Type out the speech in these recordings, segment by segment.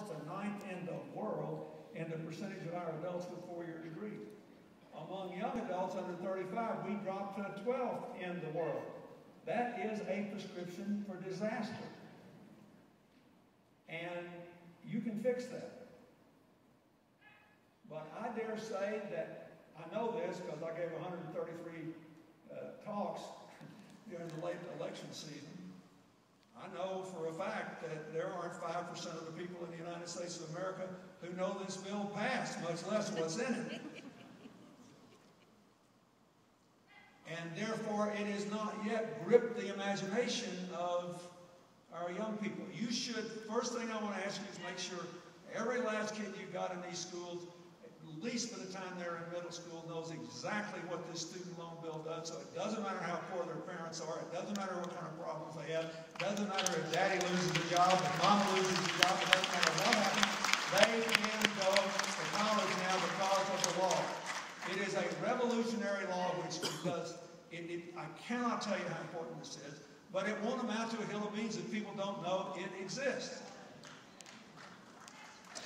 to ninth in the world in the percentage of our adults with four-year degrees. Among young adults under 35, we dropped to 12th in the world. That is a prescription for disaster. And you can fix that. But I dare say that I know this because I gave 133 uh, talks during the late election season. I know for a fact that there aren't 5% of the people in the United States of America who know this bill passed, much less what's in it. And therefore, it has not yet gripped the imagination of our young people. You should, first thing I want to ask you is make sure every last kid you got in these schools least by the time they're in middle school, knows exactly what this student loan bill does. So it doesn't matter how poor their parents are. It doesn't matter what kind of problems they have. It doesn't matter if daddy loses a job, if mom loses a job. It doesn't matter what happens. They can go to college now because of the law. It is a revolutionary law which does, it, it, I cannot tell you how important this is, but it won't amount to a hill of beans if people don't know it exists.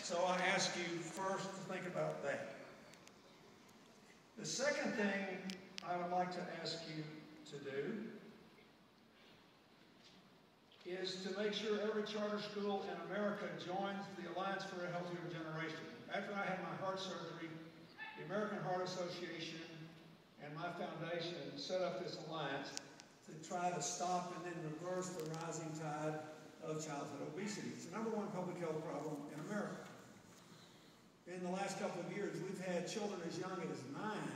So I ask you first to think about that. The second thing I would like to ask you to do is to make sure every charter school in America joins the Alliance for a Healthier Generation. After I had my heart surgery, the American Heart Association and my foundation set up this alliance to try to stop and then reverse the rising tide of childhood obesity. It's the number one public health problem in America in the last couple of years, we've had children as young as nine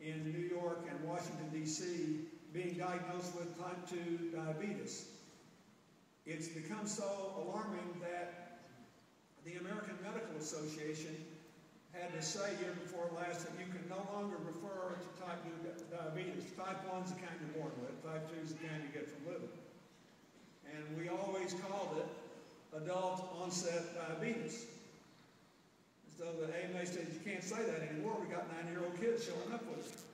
in New York and Washington, D.C. being diagnosed with type 2 diabetes. It's become so alarming that the American Medical Association had to say year before last that you can no longer refer to type 2 diabetes. Type 1 is the kind you're born with, type 2 is the kind you get from living. And we always called it adult onset diabetes. So the AMA said, you can't say that anymore. We got nine-year-old kids showing up with it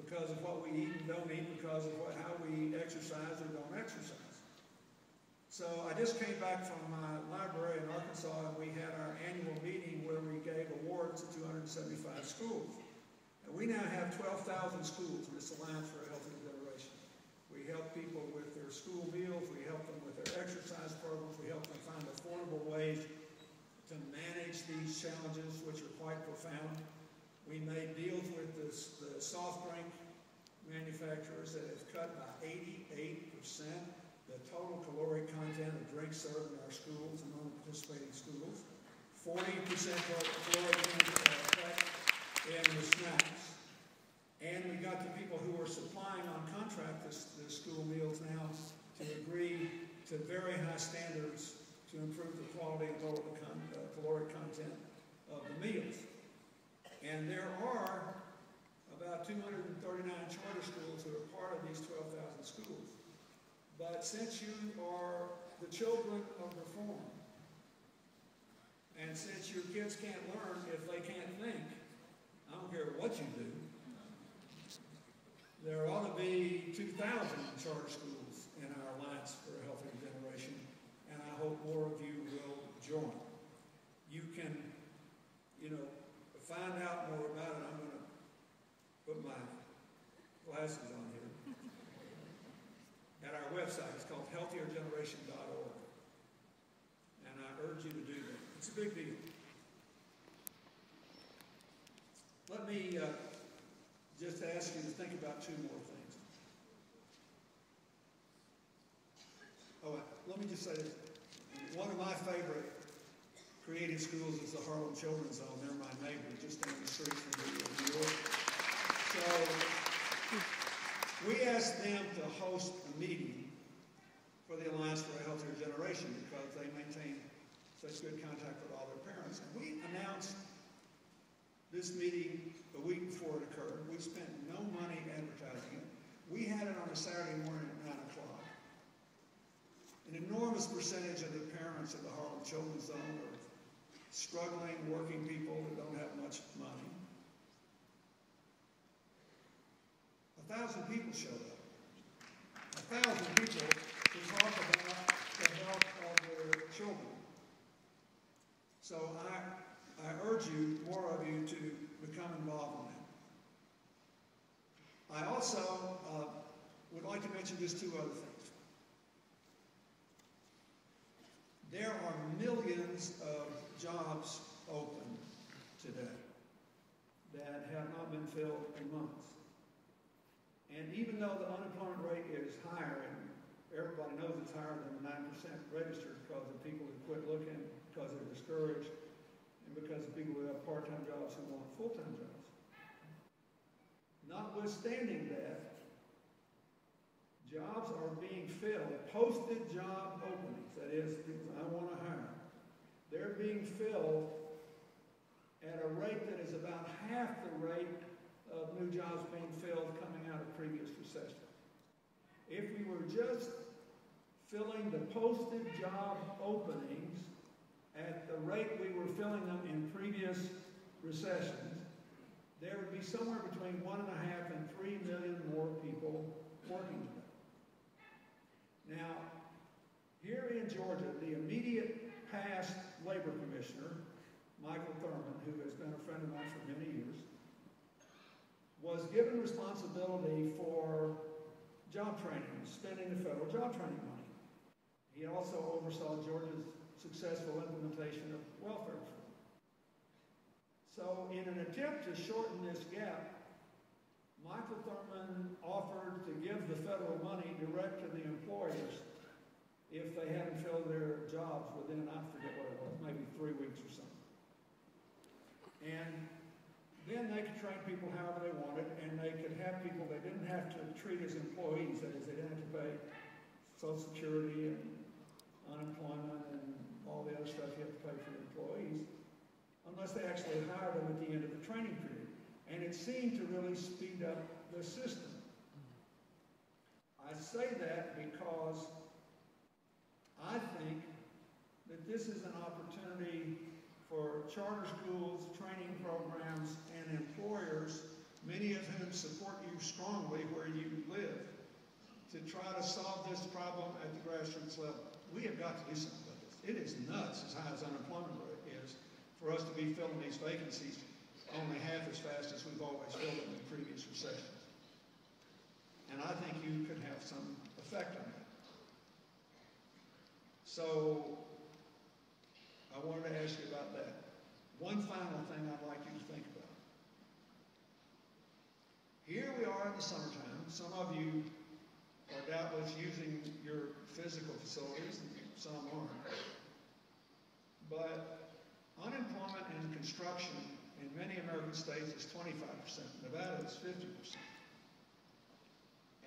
because of what we eat and don't eat, because of what, how we exercise or don't exercise. So I just came back from my library in Arkansas and we had our annual meeting where we gave awards to 275 schools. And we now have 12,000 schools in this Alliance for a Healthy Generation. We help people with their school meals, we help them with their exercise programs, we help them find affordable ways to manage these challenges, which are quite profound. We made deals with this, the soft drink manufacturers that have cut by 88% the total caloric content of drinks served in our schools and non-participating schools. 40% of caloric content in the snacks. And we got the people who are supplying on contract the school meals now to agree to very high standards to improve the quality and the con uh, caloric content of the meals. And there are about 239 charter schools who are part of these 12,000 schools. But since you are the children of reform, and since your kids can't learn if they can't think, I don't care what you do, there ought to be 2,000 charter schools in our Alliance for a I hope more of you will join. You can, you know, find out more about it. I'm going to put my glasses on here. At our website, it's called healthiergeneration.org. And I urge you to do that. It's a big deal. Let me uh, just ask you to think about two more things. Oh, let me just say this. One of my favorite creative schools is the Harlem Children's Zone. They're my neighbors, just down the street from New York. So we asked them to host a meeting for the Alliance for a Healthier Generation because they maintain such good contact with all their parents. And we announced this meeting a week before it occurred. We spent no money advertising it. We had it on a Saturday morning at 9 o'clock. An enormous percentage of the parents of the Harlem Children's Zone are struggling working people that don't have much money. A thousand people showed up. A thousand people to talk about the health of their children. So I, I urge you, more of you, to become involved in that. I also uh, would like to mention just two other things. There are millions of jobs open today that have not been filled in months. And even though the unemployment rate is higher, and everybody knows it's higher than the 9% registered because of people who quit looking, because they're discouraged, and because of people who have part-time jobs who want full-time jobs. Notwithstanding that, jobs are being filled, posted job openings, that is, I want to hire, they're being filled at a rate that is about half the rate of new jobs being filled coming out of previous recession. If we were just filling the posted job openings at the rate we were filling them in previous recessions, there would be somewhere between one and a half and three million more people working. Now, here in Georgia, the immediate past labor commissioner Michael Thurmond, who has been a friend of mine for many years, was given responsibility for job training, spending the federal job training money. He also oversaw Georgia's successful implementation of welfare reform. So in an attempt to shorten this gap, Michael Thurmond offered to give the federal money direct to the employers if they hadn't filled their jobs within, I forget what it was, maybe three weeks or something. And then they could train people however they wanted, and they could have people they didn't have to treat as employees. That is, they didn't have to pay Social Security and unemployment and all the other stuff you have to pay for employees, unless they actually hired them at the end of the training period. And it seemed to really speed up the system. I say that because I think that this is an opportunity for charter schools, training programs, and employers, many of whom support you strongly where you live, to try to solve this problem at the grassroots level. We have got to do something about this. It is nuts as high as unemployment rate is for us to be filling these vacancies only half as fast as we've always filled them in previous recessions. And I think you could have some effect on that. So I wanted to ask you about that. One final thing I'd like you to think about. Here we are in the summertime. Some of you are doubtless using your physical facilities, and some aren't. But unemployment in construction in American states is 25%. Nevada is 50%.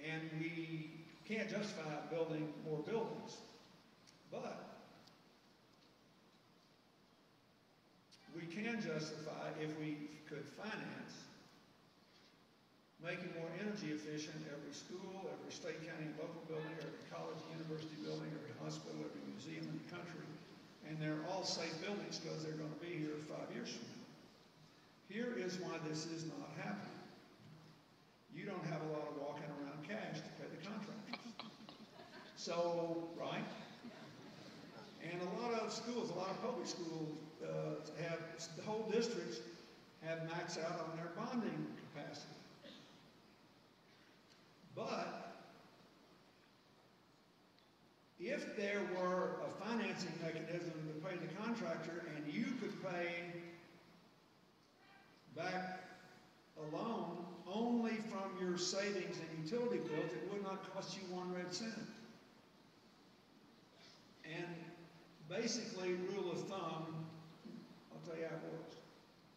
And we can't justify building more buildings. But we can justify if we could finance making more energy efficient every school, every state, county, and local building, every college, university building, every hospital, every museum in the country. And they're all safe buildings because they're going to be here five years from now. Here is why this is not happening. You don't have a lot of walking around cash to pay the contractors. So, right? And a lot of schools, a lot of public schools uh, have, the whole districts have maxed out on their bonding capacity. But if there were a financing mechanism to pay the contractor and you could pay back loan only from your savings and utility bills, it would not cost you one red cent. And basically, rule of thumb, I'll tell you how it works.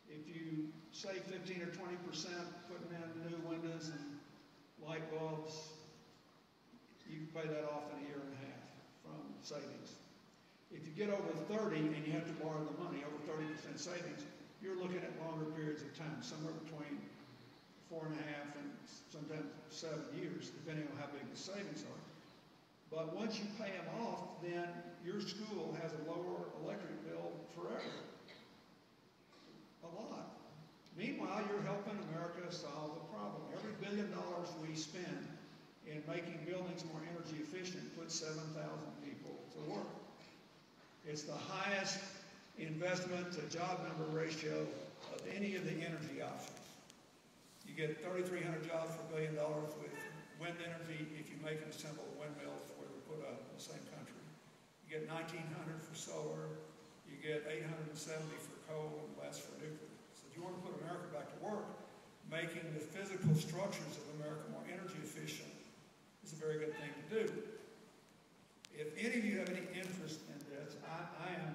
If you save 15 or 20 percent putting in new windows and light bulbs, you can pay that off in a year and a half from savings. If you get over 30 and you have to borrow the money, over 30 percent savings, you're looking at longer periods of time, somewhere between four and a half and sometimes seven years, depending on how big the savings are. But once you pay them off, then your school has a lower electric bill forever. A lot. Meanwhile, you're helping America solve the problem. Every billion dollars we spend in making buildings more energy efficient puts 7,000 people to work. It's the highest investment to job number ratio of any of the energy options. You get thirty-three hundred jobs for a billion dollars with wind energy if you make it assemble windmills where we put up in the same country. You get nineteen hundred for solar, you get eight hundred and seventy for coal and less for nuclear. So if you want to put America back to work, making the physical structures of America more energy efficient is a very good thing to do. If any of you have any interest in this, I, I am,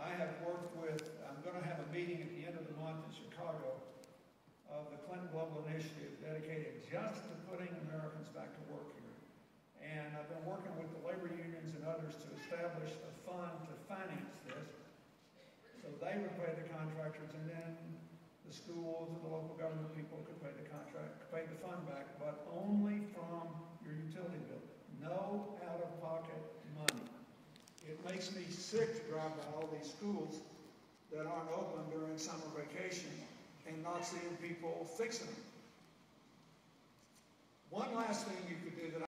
I have worked with, I'm gonna have a meeting at the end of the month in Chicago of the Clinton Global Initiative dedicated just to putting Americans back to work here. And I've been working with the labor unions and others to establish a fund to finance this. So they would pay the contractors and then the schools and the local government people could pay the contract, pay the fund back, but only from your utility bill. No out-of-pocket money. It makes me sick to drive by all these schools that aren't open during summer vacation and not seeing people fixing them. One last thing you could do that